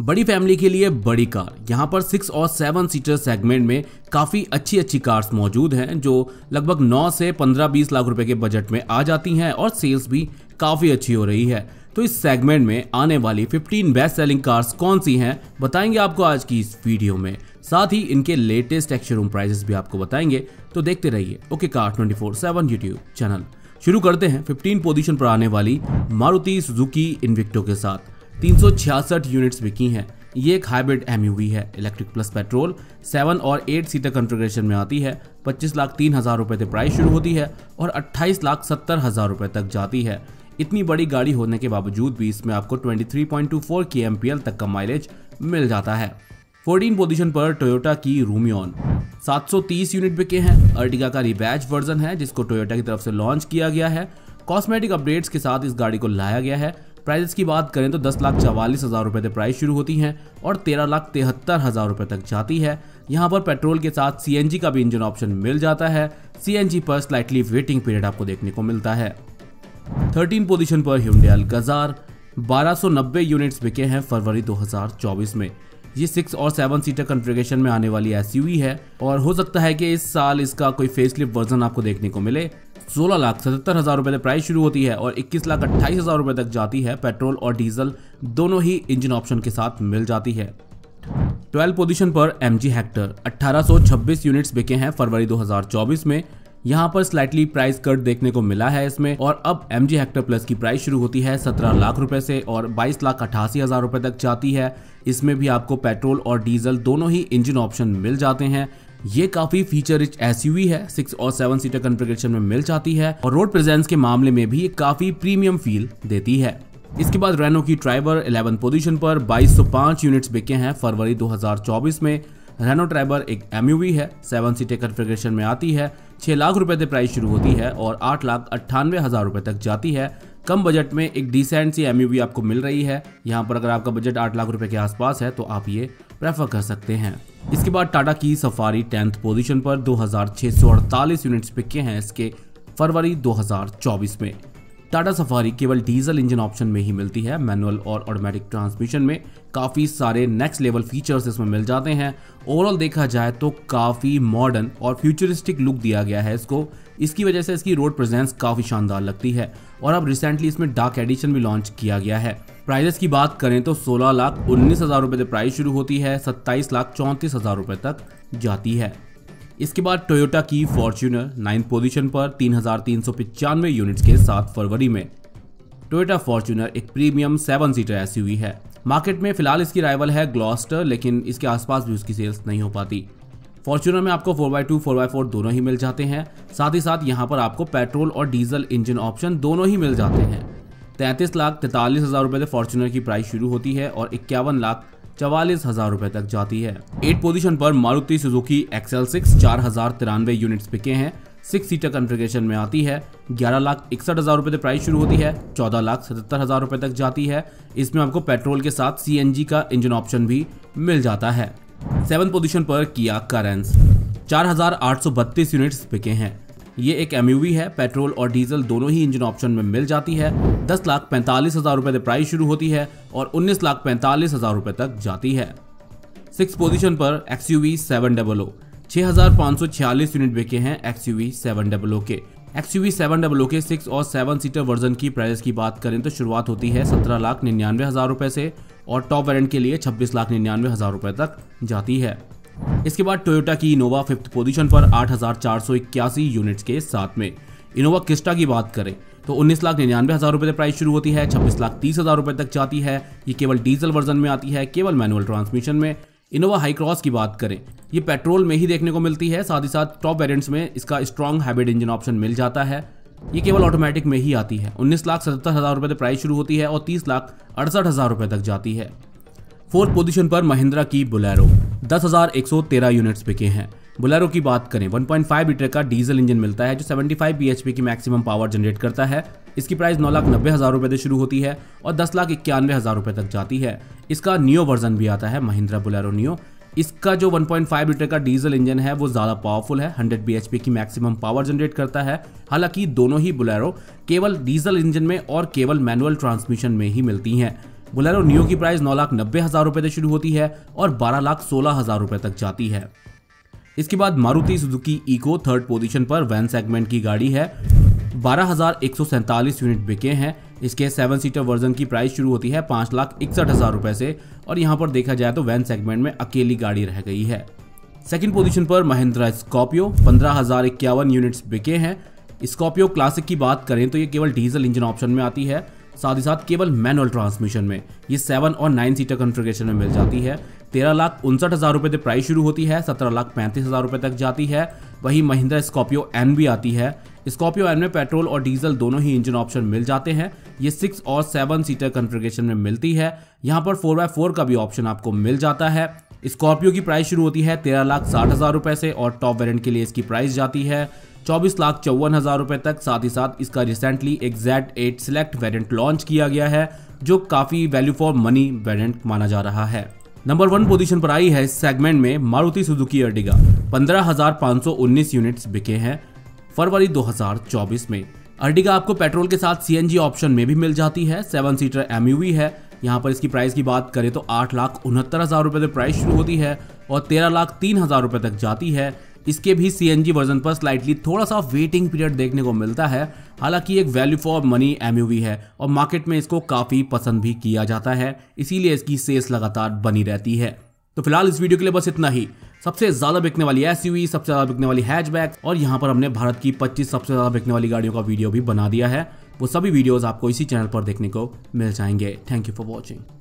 बड़ी फैमिली के लिए बड़ी कार। यहाँ पर सिक्स और सेवन सीटर सेगमेंट में काफ़ी अच्छी अच्छी कार्स मौजूद हैं, जो लगभग नौ से 15-20 लाख रुपए के बजट में आ जाती हैं और सेल्स भी काफ़ी अच्छी हो रही है। तो इस सेगमेंट में आने वाली 15 बेस्ट सेलिंग कार्स कौन सी हैं, बताएँगे आपको आज की इस वीडियो में। साथ ही इनके लेटेस्ट एक्शोरूम प्राइसेस भी आपको बताएँगे। तो देखते रहिए okay car twenty four seven YouTube channel शुरू करते हैं 15 पोजीशन पर आने वाली मारुति सुजुकी इन्विक्टो के साथ। 366 यूनिट्स बिकी हैं। ये एक हाइब्रिड एमयूवी है इलेक्ट्रिक प्लस पेट्रोल सेवन और एट सीटर कॉन्फ़िगरेशन में आती है। 25 लाख तीन हज़ार रुपए से प्राइस शुरू होती है और 28 लाख सत्तर हज़ार रुपए तक जाती है। इतनी बड़ी गाड़ी होने के बावजूद भी इसमें आपको 23.24 के तक का माइलेज मिल जाता है। 14 पोजीशन पर टोयोटा की रूमियन 730 यूनिट बिके हैं। अर्टिगा का रिबैच वर्जन है, जिसको टोयोटा की तरफ़ से लॉन्च किया गया है। कॉस्मेटिक अपडेट्स के साथ इस गाड़ी को लाया गया है। प्राइस की बात करें तो दस लाख चवालीस हज़ार रुपए से प्राइस शुरू होती है और तेरह लाख तिहत्तर हज़ार रुपए तक जाती है। यहाँ पर पेट्रोल के साथ सीएनजी का भी इंजन ऑप्शन मिल जाता है। सीएनजी पर स्लाइटली वेटिंग पीरियड आपको देखने को मिलता है। थर्टीन पोजीशन पर ह्यूंडई गजार 1290 यूनिट्स बिके हैं फरवरी 2024 में। ये सिक्स और सेवन सीटर कॉन्फ़िगरेशन में आने वाली एस है और हो सकता है कि इस साल इसका कोई फेसलिफ्ट वर्जन आपको देखने को मिले। सोलह लाख सतहत्तर हज़ार रुपए प्राइस शुरू होती है और इक्कीस लाख अट्ठाईस हज़ार रुपए तक जाती है। पेट्रोल और डीजल दोनों ही इंजन ऑप्शन के साथ मिल जाती है। ट्वेल्व पोजीशन पर एम जी हेक्टर अट्ठारह यूनिट्स बिके हैं फरवरी 2024 में। यहाँ पर स्लाइटली प्राइस कट देखने को मिला है इसमें और अब एम जी हेक्टर प्लस की प्राइस शुरू होती है 17 लाख रुपए से और 22 लाख अठासी हज़ार रुपए तक जाती है। इसमें भी आपको पेट्रोल और डीजल दोनों ही इंजन ऑप्शन मिल जाते हैं। ये काफ़ी फीचर रिच एस है सिक्स और सेवन सीटर कॉन्फ़िगरेशन में मिल जाती है और रोड प्रेजेंस के मामले में भी ये काफ़ी प्रीमियम फील देती है। इसके बाद रेनो की ट्राइबर 11 पोजीशन पर 2205 यूनिट्स बिके हैं फरवरी 2024 में। रेनो ट्राइबर एक एमयूवी है सेवन सीटर कॉन्फ़िगरेशन में आती है, छह लाख रुपए से प्राइस शुरू होती है और आठ लाख अट्ठानवे हज़ार रुपए तक जाती है। कम बजट में एक डिसेंट सी एम आपको मिल रही है। यहाँ पर अगर आपका बजट आठ लाख रुपए के आसपास है तो आप ये प्रेफर कर सकते हैं। इसके बाद टाटा की सफारी टेंथ पोजीशन पर 2648 यूनिट्स बिके हैं इसके फरवरी 2024 में। टाटा सफारी केवल डीजल इंजन ऑप्शन में ही मिलती है। मैनुअल और ऑटोमेटिक ट्रांसमिशन में काफ़ी सारे नेक्स्ट लेवल फीचर्स इसमें मिल जाते हैं। ओवरऑल देखा जाए तो काफ़ी मॉडर्न और फ्यूचरिस्टिक लुक दिया गया है इसको। इसकी वजह से इसकी रोड प्रेजेंस काफ़ी शानदार लगती है। और अब रिसेंटली इसमें डार्क एडिशन भी लॉन्च किया गया है। प्राइजेस की बात करें तो सोलह लाख उन्नीस हज़ार रुपए से प्राइस शुरू होती है सत्ताईस लाख चौंतीस हज़ार रुपए तक जाती है। इसके बाद टोयोटा की फॉर्च्यूनर नाइन्थ पोजीशन पर तीन हज़ार तीन सौ पिचानवे यूनिट्स के साथ फरवरी में। टोयोटा फॉर्च्यूनर एक प्रीमियम सेवन सीटर एसयूवी है। मार्केट में फ़िलहाल इसकी राइवल है ग्लॉस्टर लेकिन इसके आसपास भी उसकी सेल्स नहीं हो पाती। फॉर्च्यूनर में आपको 4x2, 4x4 दोनों ही मिल जाते हैं। साथ ही साथ यहाँ पर आपको पेट्रोल और डीजल इंजन ऑप्शन दोनों ही मिल जाते हैं। तैंतीस लाख तैतालीस हज़ार रुपए से फॉर्चुनर की प्राइस शुरू होती है और इक्यावन लाख चवालीस हज़ार रुपए तक जाती है। एट पोजीशन पर मारुति सुजुकी एक्सएल सिक्स चार हज़ार तिरानवे यूनिट्स बिके हैं। सिक्स सीटर कॉन्फ़िगरेशन में आती है। ग्यारह लाख इकसठ हज़ार रुपए से प्राइस शुरू होती है। चौदह लाख सतहत्तर हज़ार रुपए तक जाती है। इसमें आपको पेट्रोल के साथ सीएनजी का इंजन ऑप्शन भी मिल जाता है। सेवन पोजीशन पर किया करेंस। चार हज़ार आठ सौ बत्तीस यूनिट्स बिके हैं। ये एक एमयूवी है, पेट्रोल और डीजल दोनों ही इंजन ऑप्शन में मिल जाती है। दस लाख पैंतालीस हज़ार रुपए प्राइस शुरू होती है और उन्नीस लाख पैंतालीस हज़ार रुपए तक जाती है। सिक्स पोजीशन पर X U V seven double O. छह हज़ार पाँच सौ छियालीस यूनिट बिके हैं X U V seven double O के। X U V seven double O के सिक्स और सेवन सीटर वर्जन की प्राइस की बात करें तो शुरुआत होती है सत्रह लाख निन्यानवे हज़ार रुपए से और टॉप वेरिएंट के लिए छब्बीस लाख निन्यानवे हज़ार रुपए तक जाती है। इसके बाद टोयोटा की इनोवा फिफ्थ पोजीशन पर आठ यूनिट्स के साथ में। इनोवा क्रिस्टा की बात करें तो उन्नीस लाख निन्यानवे हज़ार रुपए प्राइस शुरू होती है, छब्बीस लाख तीस हज़ार रुपए तक जाती है। ये केवल डीजल वर्जन में आती है, केवल मैनुअल ट्रांसमिशन में। इनोवा हाई क्रॉस की बात करें, ये पेट्रोल में ही देखने को मिलती है, साथ ही साथ टॉप वेरिएंट्स में इसका स्ट्रॉन्ग हाइब्रिड इंजन ऑप्शन मिल जाता है। ये केवल ऑटोमेटिक में ही आती है, उन्नीस लाख सत्तर हज़ार रुपए प्राइस शुरू होती है और तीस लाख अड़सठ हज़ार रुपए तक जाती है। फोर्थ पोजीशन पर महिंद्रा की बुलेरो दस हज़ार एक सौ तेरह यूनिट्स बिके हैं। बुलेरो की बात करें 1.5 लीटर का डीजल इंजन मिलता है, जो 75 bhp की मैक्सिमम पावर जनरेट करता है। इसकी प्राइस नौ लाख नब्बे हज़ार रुपए से शुरू होती है और दस लाख इक्यानवे हज़ार रुपए तक जाती है। इसका नियो वर्जन भी आता है, महिंद्रा बुलेरो नियो इसका जो 1.5 लीटर का डीजल इंजन है, वो ज़्यादा पावरफुल है 100 bhp की मैक्सिमम पावर जनरेट करता है। हालाँकि दोनों ही बुलेरो केवल डीजल इंजन में और केवल मैनुअल ट्रांसमिशन में ही मिलती हैं। बुलेरो नियो की प्राइस नौ लाख नब्बे हज़ार रुपए से शुरू होती है और बारह लाख सोलह हज़ार रुपए तक जाती है। इसके बाद Maruti Suzuki Eeco third position पर वैन सेगमेंट की गाड़ी है। बारह हज़ार एक सौ सैंतालीस यूनिट बिके हैं। इसके सेवन सीटर वर्जन की प्राइस शुरू होती है पाँच लाख इकसठ हज़ार रुपए से और यहाँ पर देखा जाए तो वैन सेगमेंट में अकेली गाड़ी रह गई है। सेकंड पोजीशन पर महिंद्रा स्कॉर्पियो पंद्रह हज़ार इक्यावन यूनिट्स बिके हैं। स्कॉर्पियो क्लासिक की बात करें तो ये केवल डीजल इंजन ऑप्शन में आती है। साथ ही साथ केवल मैनुअल ट्रांसमिशन में। ये सेवन और नाइन सीटर कॉन्फ़िगरेशन में मिल जाती है। तेरह लाख उनसठ हज़ार रुपये से प्राइस शुरू होती है, सत्रह लाख पैंतीस हज़ार रुपये तक जाती है। वही महिंद्रा स्कॉर्पियो एन भी आती है। स्कॉर्पियो एन में पेट्रोल और डीजल दोनों ही इंजन ऑप्शन मिल जाते हैं। ये सिक्स और सेवन सीटर कॉन्फ़िगरेशन में मिलती है। यहाँ पर फोर बाय फोर का भी ऑप्शन आपको मिल जाता है। स्कॉर्पियो की प्राइस शुरू होती है तेरह लाख साठ हज़ार रुपये से और टॉप वेरिएंट के लिए इसकी प्राइस जाती है। चौबीस लाख चौवन हज़ार रुपए तक, साथ ही साथ इसका recently exact eight select variant launch किया गया है, जो काफ़ी वैल्यू फॉर मनी वेरियंट माना जा रहा है। नंबर वन पोजीशन पर आई है इस सेगमेंट में मारुति सुजुकी अर्टिगा पंद्रह हज़ार पाँच सौ उन्नीस यूनिट्स बिके हैं फरवरी 2024 में। अर्टिगा आपको पेट्रोल के साथ सीएनजी ऑप्शन में भी मिल जाती है सेवन सीटर एमयूवी है। यहाँ पर इसकी प्राइस की बात करें तो आठ लाख उनहत्तर हज़ार रुपए से प्राइस शुरू होती है और तेरह लाख तीन हज़ार रुपए तक जाती है। इसके भी सीएनजी वर्जन पर स्लाइटली थोड़ा सा वेटिंग पीरियड देखने को मिलता है। हालाँकि एक वैल्यू फॉर मनी एमयूवी है और मार्केट में इसको काफ़ी पसंद भी किया जाता है, इसीलिए इसकी सेल्स लगातार बनी रहती है। तो फ़िलहाल इस वीडियो के लिए बस इतना ही। सबसे ज़्यादा बिकने वाली एस सबसे ज़्यादा बिकने वाली हैचबैक और यहाँ पर हमने भारत की 25 सबसे ज़्यादा बिकने वाली गाड़ियों का वीडियो भी बना दिया है। वो सभी वीडियोस आपको इसी चैनल पर देखने को मिल जाएँगे। Thank you for watching